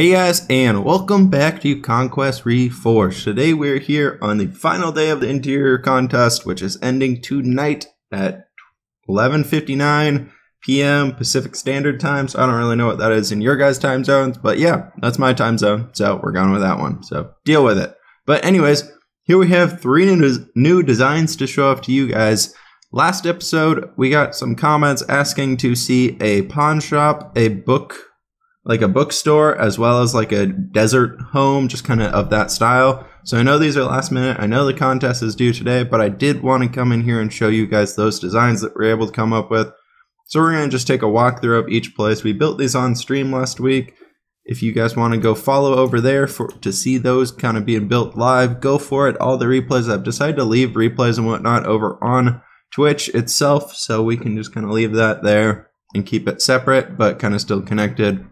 Hey guys, and welcome back to Conquest Reforged. Today we're here on the final day of the interior contest, which is ending tonight at 11:59 p.m. Pacific Standard Time. So I don't really know what that is in your guys' time zones, but yeah, that's my time zone. So we're going with that one. So deal with it. But anyways, here we have three new, new designs to show off to you guys. Last episode, we got some comments asking to see a pawn shop, a book like a bookstore as well as like a desert home, just kind of of that style. So I know these are last minute. I know the contest is due today, but I did want to come in here and show you guys those designs that we're able to come up with. So we're going to just take a walkthrough of each place. We built these on stream last week. If you guys want to go follow over there for to see those kind of being built live, go for it. All the replays, I've decided to leave replays and whatnot over on Twitch itself, so we can just kind of leave that there and keep it separate, but kind of still connected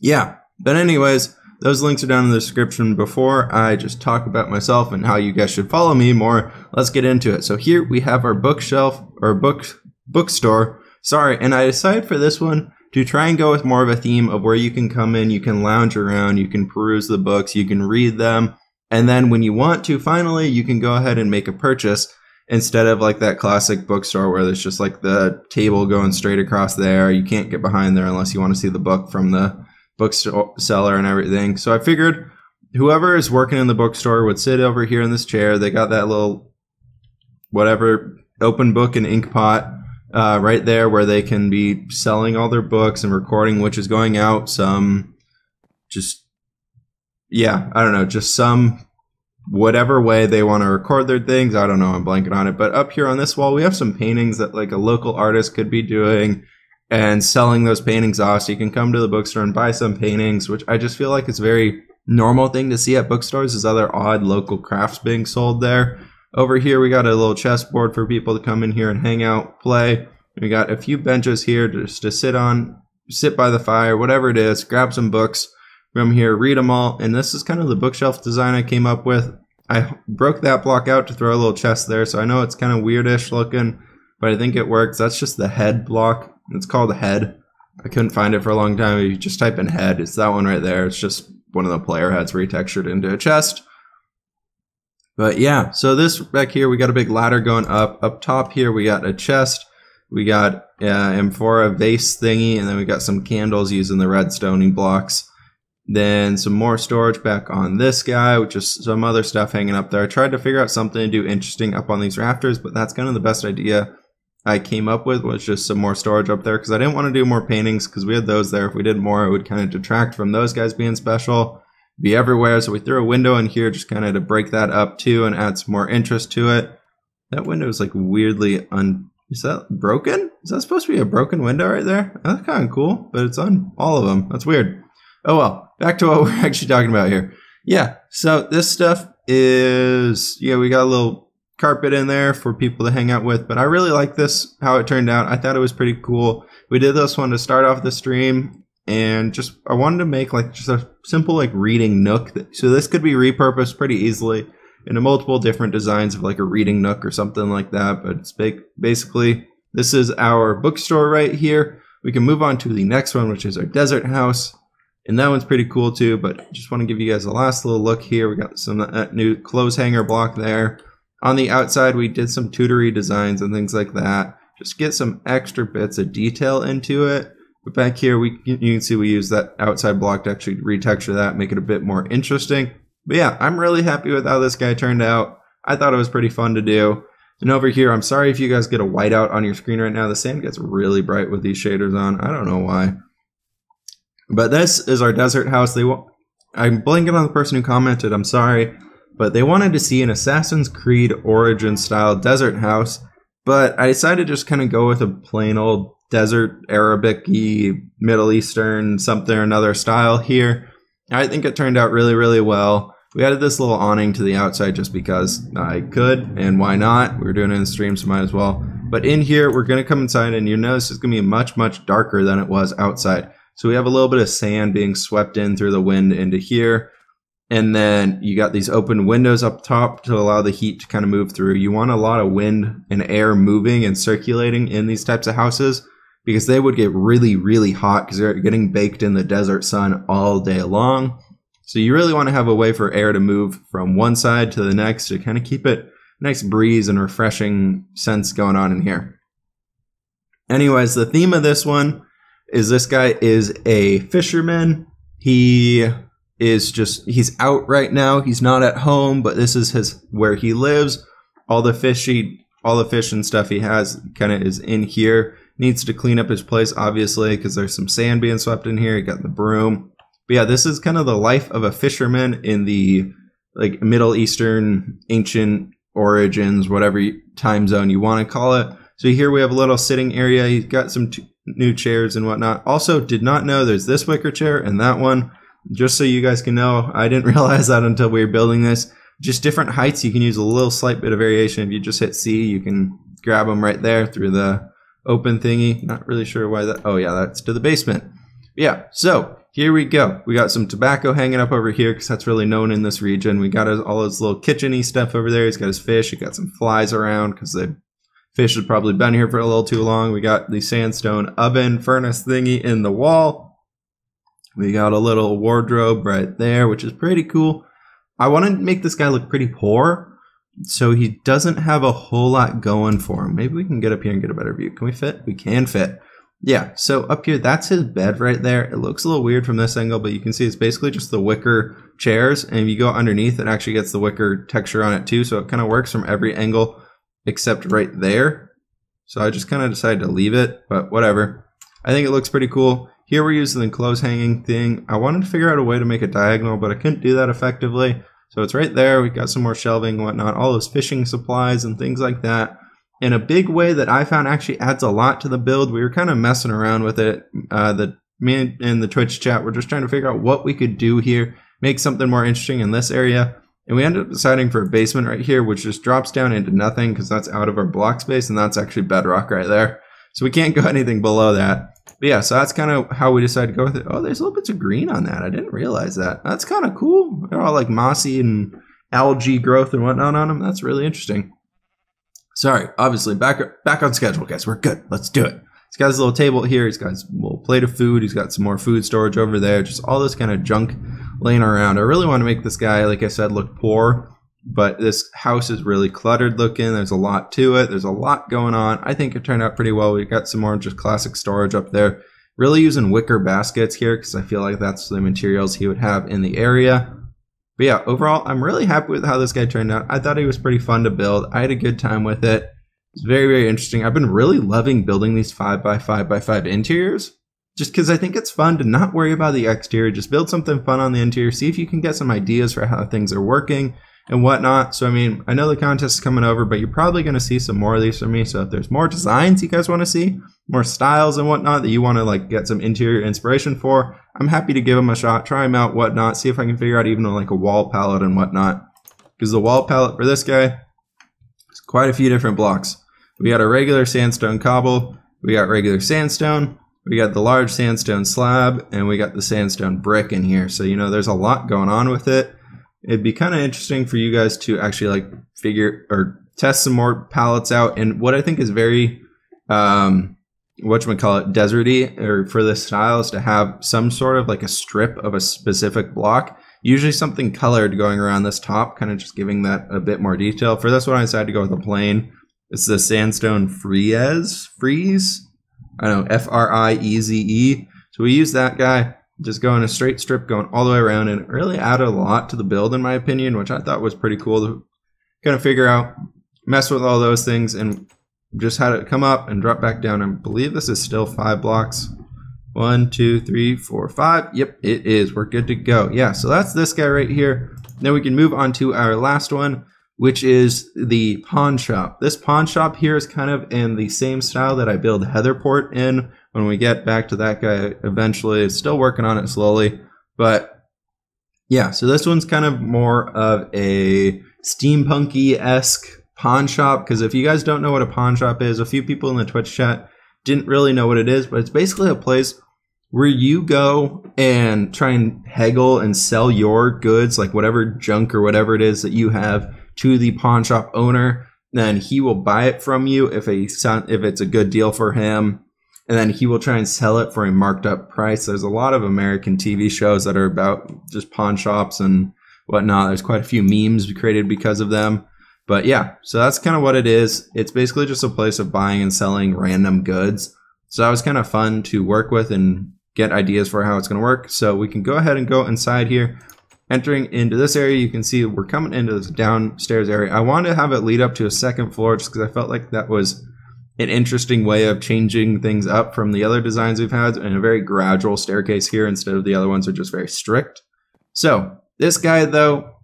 yeah. But anyways, those links are down in the description before I just talk about myself and how you guys should follow me more. Let's get into it. So here we have our bookshelf or book bookstore. Sorry, and I decided for this one to try and go with more of a theme of where you can come in, you can lounge around, you can peruse the books, you can read them, and then when you want to, finally, you can go ahead and make a purchase instead of like that classic bookstore where there's just like the table going straight across there. You can't get behind there unless you want to see the book from the bookseller and everything. So I figured whoever is working in the bookstore would sit over here in this chair. They got that little whatever open book and ink pot uh, right there where they can be selling all their books and recording which is going out. Some just yeah, I don't know, just some whatever way they want to record their things. I don't know, I'm blanking on it. But up here on this wall, we have some paintings that like a local artist could be doing and selling those paintings off. So you can come to the bookstore and buy some paintings, which I just feel like it's very normal thing to see at bookstores is other odd local crafts being sold there. Over here, we got a little chessboard for people to come in here and hang out, play. We got a few benches here just to sit on, sit by the fire, whatever it is, grab some books from here, read them all. And this is kind of the bookshelf design I came up with. I broke that block out to throw a little chest there, so I know it's kind of weirdish looking, but I think it works. That's just the head block it's called a Head. I couldn't find it for a long time. You just type in Head, it's that one right there. It's just one of the player heads retextured into a chest. But yeah, so this back here, we got a big ladder going up. Up top here, we got a chest. We got uh, amphora vase thingy, and then we got some candles using the redstoning blocks. Then some more storage back on this guy, which is some other stuff hanging up there. I tried to figure out something to do interesting up on these rafters, but that's kind of the best idea I came up with was just some more storage up there because I didn't want to do more paintings because we had those there. If we did more, it would kind of detract from those guys being special, be everywhere. So we threw a window in here just kind of to break that up too and add some more interest to it. That window is like weirdly un. Is that broken? Is that supposed to be a broken window right there? That's kind of cool, but it's on all of them. That's weird. Oh well, back to what we're actually talking about here. Yeah, so this stuff is, yeah, we got a little carpet in there for people to hang out with. But I really like this, how it turned out. I thought it was pretty cool. We did this one to start off the stream and just, I wanted to make like just a simple like reading nook. So this could be repurposed pretty easily into multiple different designs of like a reading nook or something like that. But it's big, basically, this is our bookstore right here. We can move on to the next one, which is our desert house. And that one's pretty cool too, but just want to give you guys a last little look here. We got some uh, new clothes hanger block there. On the outside, we did some tutory designs and things like that. Just get some extra bits of detail into it. But back here, we you can see we use that outside block to actually retexture that, make it a bit more interesting. But yeah, I'm really happy with how this guy turned out. I thought it was pretty fun to do. And over here, I'm sorry if you guys get a whiteout on your screen right now. The sand gets really bright with these shaders on. I don't know why. But this is our desert house. They I'm blanking on the person who commented. I'm sorry but they wanted to see an Assassin's Creed origin style desert house. But I decided to just kind of go with a plain old desert Arabic Middle Eastern something or another style here. I think it turned out really, really well. We added this little awning to the outside just because I could, and why not? We were doing it in stream, so might as well. But in here, we're going to come inside, and you notice it's going to be much, much darker than it was outside. So we have a little bit of sand being swept in through the wind into here. And then you got these open windows up top to allow the heat to kind of move through. You want a lot of wind and air moving and circulating in these types of houses because they would get really, really hot because they're getting baked in the desert sun all day long. So you really want to have a way for air to move from one side to the next to kind of keep it nice breeze and refreshing sense going on in here. Anyways, the theme of this one is this guy is a fisherman. He is just he's out right now. He's not at home, but this is his where he lives. All the fish he all the fish and stuff he has kind of is in here. Needs to clean up his place, obviously, because there's some sand being swept in here. He got the broom. But yeah, this is kind of the life of a fisherman in the like Middle Eastern ancient origins, whatever time zone you want to call it. So here we have a little sitting area. He's got some t- new chairs and whatnot. Also, did not know there's this wicker chair and that one. Just so you guys can know, I didn't realize that until we were building this. Just different heights. You can use a little slight bit of variation. If you just hit C, you can grab them right there through the open thingy. Not really sure why that. Oh yeah, that's to the basement. Yeah. So here we go. We got some tobacco hanging up over here because that's really known in this region. We got all his little kitcheny stuff over there. He's got his fish. He got some flies around because the fish had probably been here for a little too long. We got the sandstone oven furnace thingy in the wall. We got a little wardrobe right there, which is pretty cool. I want to make this guy look pretty poor, so he doesn't have a whole lot going for him. Maybe we can get up here and get a better view. Can we fit? We can fit. Yeah, so up here, that's his bed right there. It looks a little weird from this angle, but you can see it's basically just the wicker chairs. And if you go underneath, it actually gets the wicker texture on it too. So it kind of works from every angle except right there. So I just kind of decided to leave it, but whatever. I think it looks pretty cool. Here we're using the clothes hanging thing. I wanted to figure out a way to make it diagonal, but I couldn't do that effectively. So it's right there. We've got some more shelving and whatnot, all those fishing supplies and things like that. And a big way that I found actually adds a lot to the build. We were kind of messing around with it. Uh, the me and the Twitch chat were just trying to figure out what we could do here, make something more interesting in this area. And we ended up deciding for a basement right here, which just drops down into nothing because that's out of our block space and that's actually bedrock right there. So we can't go anything below that. But yeah, so that's kind of how we decided to go with it. Oh, there's little bits of green on that. I didn't realize that. That's kind of cool. They're all like mossy and algae growth and whatnot on them. That's really interesting. Sorry, obviously back back on schedule, guys. We're good. Let's do it. He's got his little table here. He's got his little plate of food. He's got some more food storage over there. Just all this kind of junk laying around. I really want to make this guy, like I said, look poor but this house is really cluttered looking. There's a lot to it. There's a lot going on. I think it turned out pretty well. We got some more just classic storage up there. Really using wicker baskets here because I feel like that's the materials he would have in the area. But yeah, overall, I'm really happy with how this guy turned out. I thought he was pretty fun to build. I had a good time with it. It's very, very interesting. I've been really loving building these 5x5x5 interiors just because I think it's fun to not worry about the exterior. Just build something fun on the interior. See if you can get some ideas for how things are working and whatnot. So, I mean, I know the contest is coming over, but you're probably going to see some more of these from me. So, if there's more designs you guys want to see, more styles and whatnot that you want to like get some interior inspiration for, I'm happy to give them a shot, try them out, whatnot, see if I can figure out even like a wall palette and whatnot. Because the wall palette for this guy is quite a few different blocks. We got a regular sandstone cobble, we got regular sandstone, we got the large sandstone slab, and we got the sandstone brick in here. So, you know, there's a lot going on with it it'd be kind of interesting for you guys to actually like figure or test some more palettes out. And what I think is very, um, what you call it, deserty or for this style is to have some sort of like a strip of a specific block. Usually something colored going around this top, kind of just giving that a bit more detail. For this one, I decided to go with a plane. It's the sandstone frieze, freeze. I don't know, F R I E Z E. So we use that guy just going a straight strip going all the way around and it really added a lot to the build in my opinion which i thought was pretty cool to kind of figure out mess with all those things and just had it come up and drop back down. I believe this is still five blocks. One two three four five. Yep it is. We're good to go. Yeah so that's this guy right here. Then we can move on to our last one which is the pawn shop. This pawn shop here is kind of in the same style that i build heatherport in when we get back to that guy eventually. Still working on it slowly, but yeah. So this one's kind of more of a steampunky esque pawn shop because if you guys don't know what a pawn shop is, a few people in the Twitch chat didn't really know what it is, but it's basically a place where you go and try and haggle and sell your goods, like whatever junk or whatever it is that you have, to the pawn shop owner. Then he will buy it from you if a if it's a good deal for him and then he will try and sell it for a marked up price. There's a lot of American TV shows that are about just pawn shops and whatnot. There's quite a few memes created because of them. But yeah, so that's kind of what it is. It's basically just a place of buying and selling random goods. So that was kind of fun to work with and get ideas for how it's going to work. So we can go ahead and go inside here. Entering into this area, you can see we're coming into this downstairs area. I wanted to have it lead up to a second floor just because I felt like that was an interesting way of changing things up from the other designs we've had and a very gradual staircase here instead of the other ones are just very strict. So this guy though,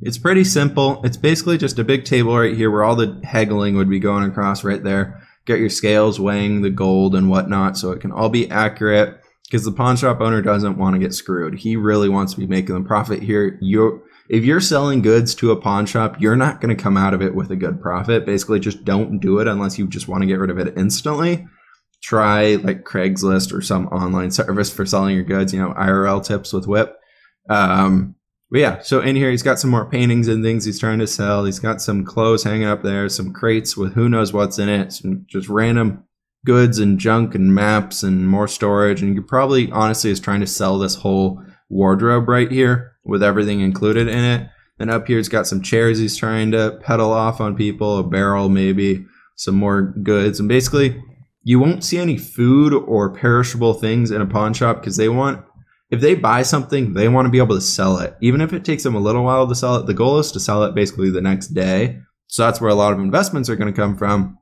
it's pretty simple. It's basically just a big table right here where all the haggling would be going across right there. Get your scales weighing the gold and whatnot so it can all be accurate because the pawn shop owner doesn't want to get screwed. He really wants to be making the profit here. You if you're selling goods to a pawn shop, you're not going to come out of it with a good profit. Basically, just don't do it unless you just want to get rid of it instantly. Try like Craigslist or some online service for selling your goods, you know, IRL tips with Whip. Um, but yeah, so in here, he's got some more paintings and things he's trying to sell. He's got some clothes hanging up there, some crates with who knows what's in it, some just random goods and junk and maps and more storage. And you probably honestly is trying to sell this whole wardrobe right here with everything included in it. Then up here, it's got some chairs he's trying to peddle off on people, a barrel maybe, some more goods. And basically, you won't see any food or perishable things in a pawn shop because they want, if they buy something, they want to be able to sell it. Even if it takes them a little while to sell it, the goal is to sell it basically the next day. So that's where a lot of investments are going to come from,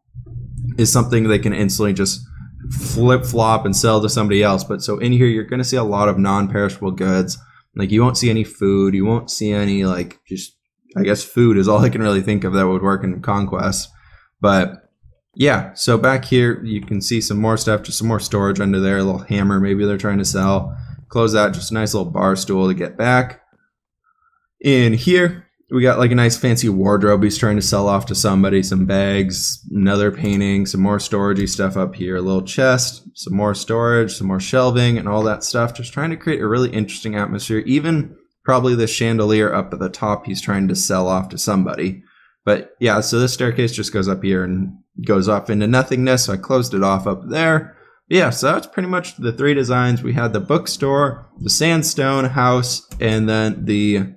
is something they can instantly just flip flop and sell to somebody else. But so in here, you're going to see a lot of non perishable goods like you won't see any food. You won't see any like just I guess food is all I can really think of that would work in Conquest. But yeah, so back here you can see some more stuff, just some more storage under there, a little hammer maybe they're trying to sell. Close that, just a nice little bar stool to get back. In here, we got like a nice fancy wardrobe he's trying to sell off to somebody, some bags, another painting, some more storagey stuff up here, a little chest, some more storage, some more shelving, and all that stuff. Just trying to create a really interesting atmosphere. Even probably the chandelier up at the top he's trying to sell off to somebody. But yeah, so this staircase just goes up here and goes off into nothingness. So I closed it off up there. But yeah, so that's pretty much the three designs. We had the bookstore, the sandstone house, and then the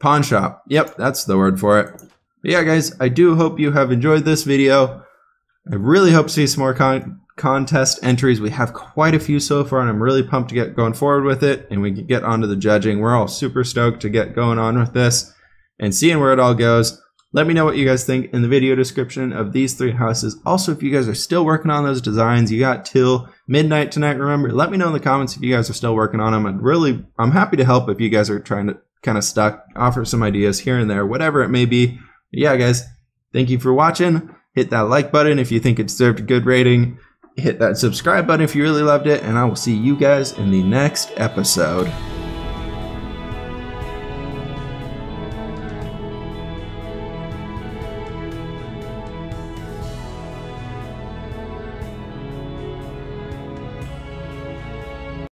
Pawn shop. Yep, that's the word for it. But yeah, guys, I do hope you have enjoyed this video. I really hope to see some more con contest entries. We have quite a few so far, and I'm really pumped to get going forward with it, and we can get onto the judging. We're all super stoked to get going on with this and seeing where it all goes. Let me know what you guys think in the video description of these three houses. Also, if you guys are still working on those designs, you got till midnight tonight, remember, let me know in the comments if you guys are still working on them. I'd really, I'm happy to help if you guys are trying to kind of stuck, offer some ideas here and there, whatever it may be. But yeah, guys, thank you for watching. Hit that like button if you think it deserved a good rating. Hit that subscribe button if you really loved it, and I will see you guys in the next episode.